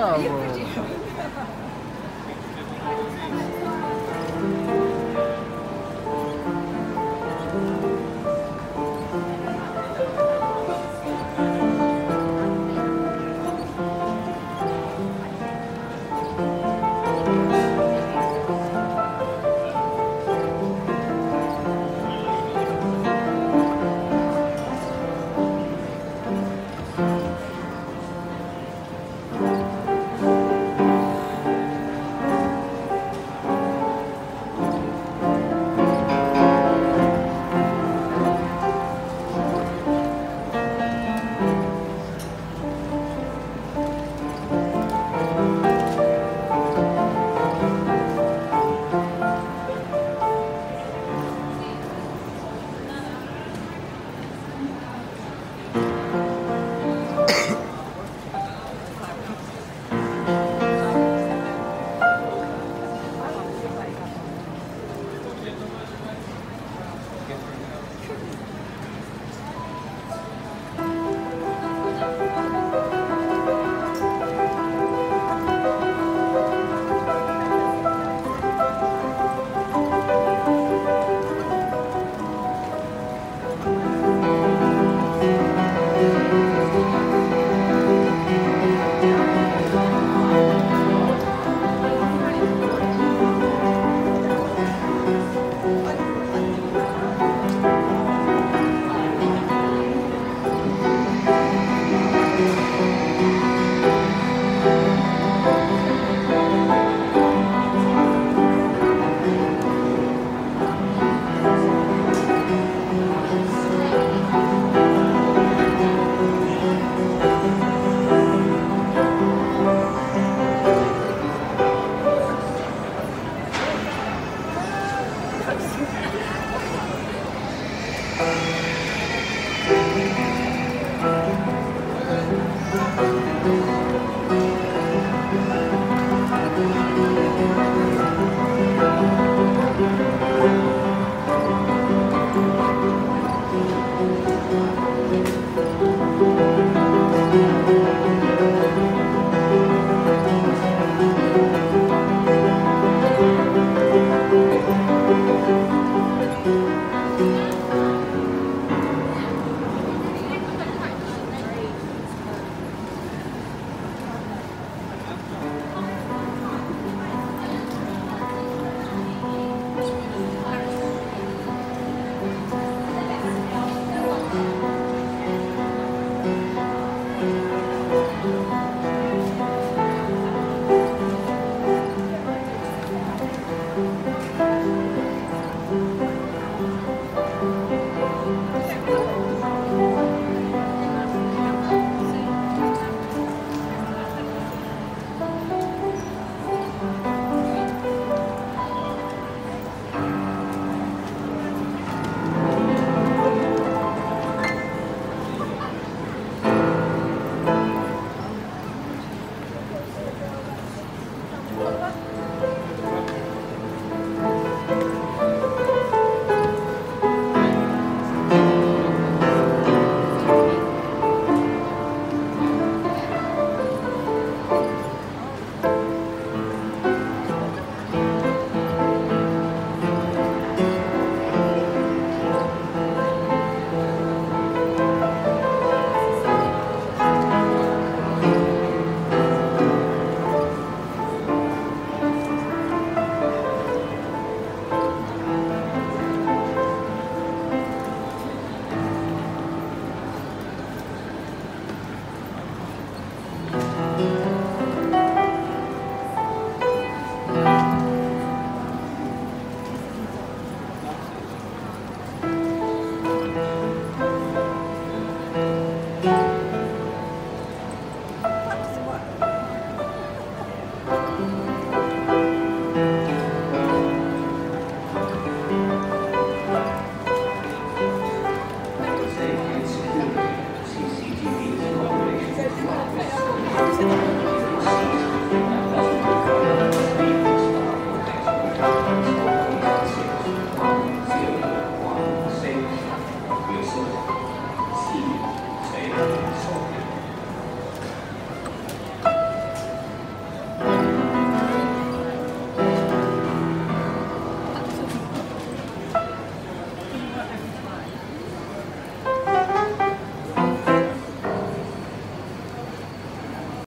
Bravo!